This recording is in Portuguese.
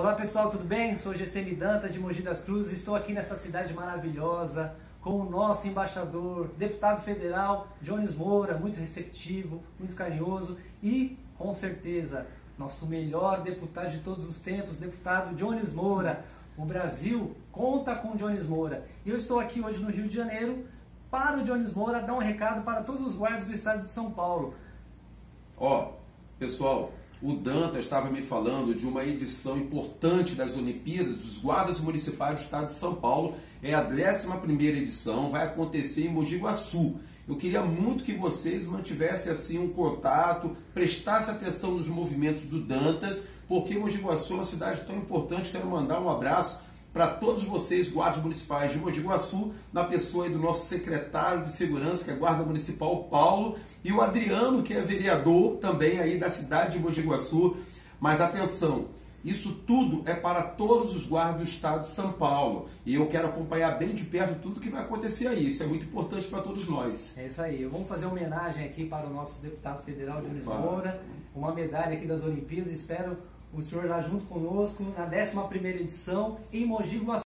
Olá pessoal, tudo bem? Sou GCM Dantas de Mogi das Cruzes. Estou aqui nessa cidade maravilhosa com o nosso embaixador, deputado federal Jones Moura, muito receptivo, muito carinhoso e com certeza nosso melhor deputado de todos os tempos, deputado Jones Moura. O Brasil conta com Jones Moura. E eu estou aqui hoje no Rio de Janeiro para o Jones Moura dar um recado para todos os guardas do estado de São Paulo. Ó, oh, pessoal, o Danta estava me falando de uma edição importante das Olimpíadas dos Guardas Municipais do Estado de São Paulo. É a 11 edição, vai acontecer em Mogi Guaçu. Eu queria muito que vocês mantivessem assim um contato, prestassem atenção nos movimentos do Dantas, porque Mogi Guaçu é uma cidade tão importante. Quero mandar um abraço para todos vocês, guardas municipais de Mogi Guaçu, na pessoa do nosso secretário de segurança, que é a Guarda Municipal Paulo, e o Adriano, que é vereador também aí da cidade de Mogi Guaçu. Mas atenção, isso tudo é para todos os guardas do estado de São Paulo. E eu quero acompanhar bem de perto tudo que vai acontecer aí. Isso é muito importante para todos nós. É isso aí. Vamos fazer homenagem aqui para o nosso deputado federal de Moura, uma medalha aqui das Olimpíadas. Espero o senhor lá junto conosco na 11ª edição em Mogi Guaçu.